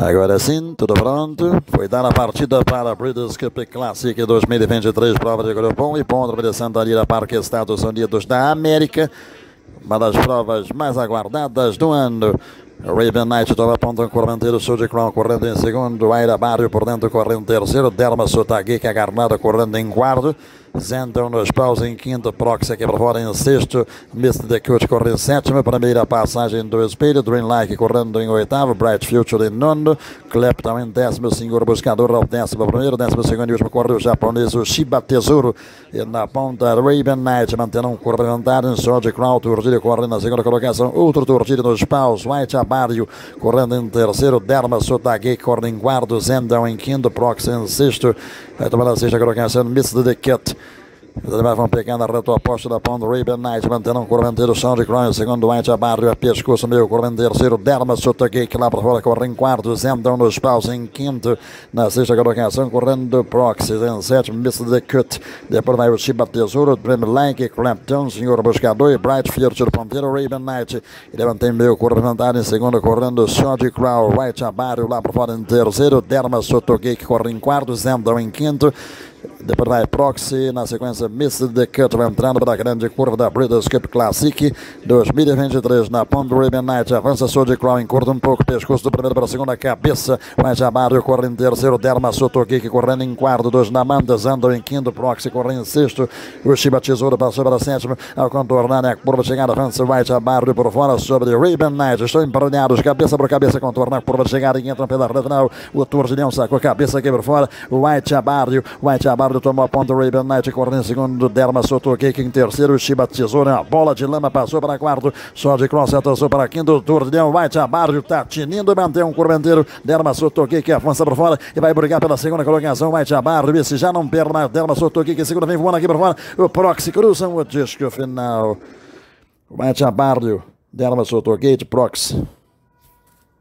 Agora sim, tudo pronto. Foi dar a partida para a Breeders' Cup Classic 2023, prova de grupo 1 e ponto de Santa Lira Parque, Estados Unidos da América. Uma das provas mais aguardadas do ano. Raven Knight toma ponto em correnteiro, Sul de Crown correndo em segundo, Aira Barrio por dentro correndo em terceiro, Derma Sotagui, que é Garnada correndo em quarto. Zendon nos paus em quinto, Proxy aqui por fora em sexto, Mist the Cut corre em sétimo, primeira passagem do Espelho, Dreamlike correndo em oitavo, Bright Future em nono, Clapton em décimo, Senhor Buscador ao décimo primeiro, décimo segundo e último corre o japonês, o Shiba Tesouro, e na ponta Raven Knight, mantendo um corpo em Sword Crown, Turgilho corre na segunda colocação, outro Turgilho nos paus, White Abario correndo em terceiro, Derma Sotagui corre em quarto, Zendon em quinto, Proxy em sexto, vai tomar a sexta colocação, Mist the Cut animais vão pegando a reta oposta da ponta. Raven Knight mantendo um corventeiro chão de Crown. Segundo White Abarrio, a pescoço meio. Corventeiro terceiro. Derma Sotogake lá para fora. Corre em quarto. Zendão nos paus em quinto. Na sexta colocação, correndo Proxy. Em sétimo, Mr. The Cut. Depois vai o Shiba Tesouro. Dream Lank. Clampton. Senhor Buscador. E Bright Future ponteiro. Raven Knight. Ele mantém meio corventário em segundo. Correndo Chão de Crown. White Abarrio lá para fora em terceiro. Derma Sotogake corre em quarto. Zendão em quinto. Depois vai Proxy, na sequência Miss the Cut, vai entrando para a grande curva da Breeders' Cup Classic 2023 na Pond Ribbon Night. Avança Soul Crown, encurta um pouco o pescoço do primeiro para a segunda cabeça. Vai Jamário, corre em terceiro. Derma Sotogiki correndo em quarto. Dois Namandas andam em quinto. Proxy corre em sexto. O Shiba Tesouro passou para sétimo. Ao contornar a curva, chegada, avança Vai Jamário por fora sobre Ribbon Night. Estão emparelhados, cabeça por cabeça, contornar a curva de chegada e entram pela reta final. O Turgilhão sacou a cabeça aqui por fora. O White Abarrio, White Abarrio tomou a ponta, Raven Knight correndo em segundo, Derma soltou Cake em terceiro, Shiba Tesoura, a bola de lama passou para quarto, só de cross avançou para quinto, Turdão, White Abarrio tá tinindo, mantém um corventeiro, Derma soltou Cake, avança por fora e vai brigar pela segunda colocação, White Abarrio, esse já não perde mais, Derma soltou Cake, segunda vem voando aqui por fora, o Proxy cruzam o disco final, White Abarrio, Derma soltou Gate, Proxy.